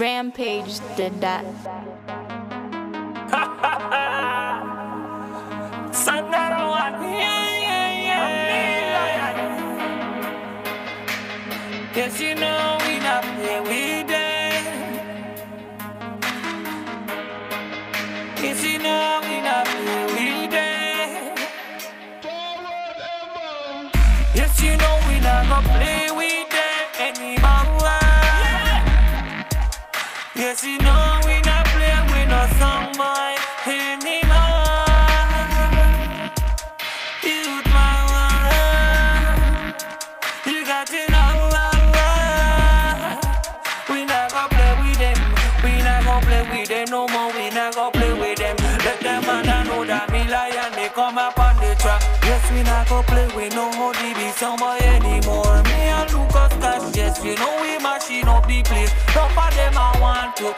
Rampage did that. Yes, you know we not play with them. Yes, you know we not play with them. Yes, you know we not gonna play Yes, you know we not play with no boy anymore. Youth my one, you got to know. We not gonna play with them. We not gonna play with them no more. We not gonna play with them. Let them man know that me lion they come up on the track. Yes, we not gonna play with no more DB somebody anymore. Yes, you know we mashing up the place. Some of them I want to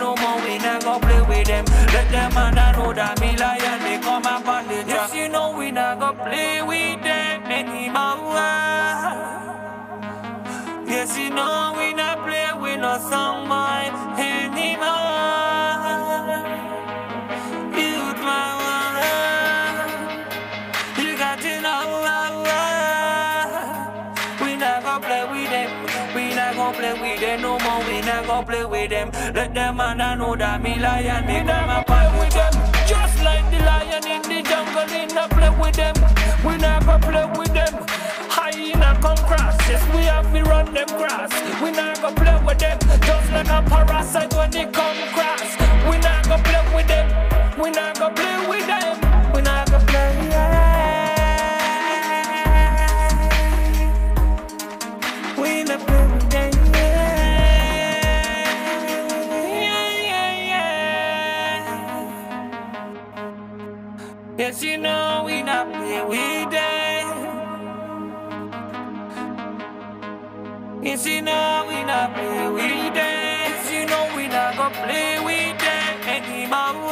no more. We gonna play with them. Let them man know that me lion they come the track. Yes, you know we gonna play with them We play with them no more. We not gonna play with them. Let them and I know that me lion come up and with them. Just like the lion in the jungle, we not play with them. We not gonna play with them. Hyena come cross, yes we have to run them grass. We not gonna play with them. Just like a parasite when they come cross. Yes, you know we not play with them. Yes, you know we not play with them. Yes, you know we not gonna play with them anymore.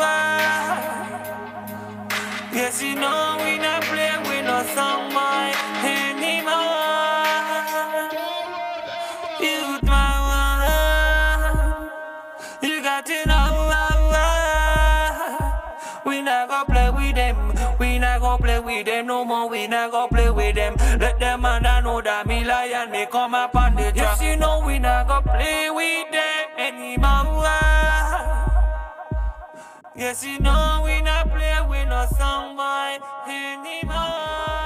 Yes, you know we not play with no boy anymore. Youth my one, you got to know. Uh, uh, we not gonna play gonna play with them no more. We not gonna play with them. Let them man know that me lion they come up on the track. Yes, you know we not gonna play with them anymore. Yes, you know we not play with no boy anymore.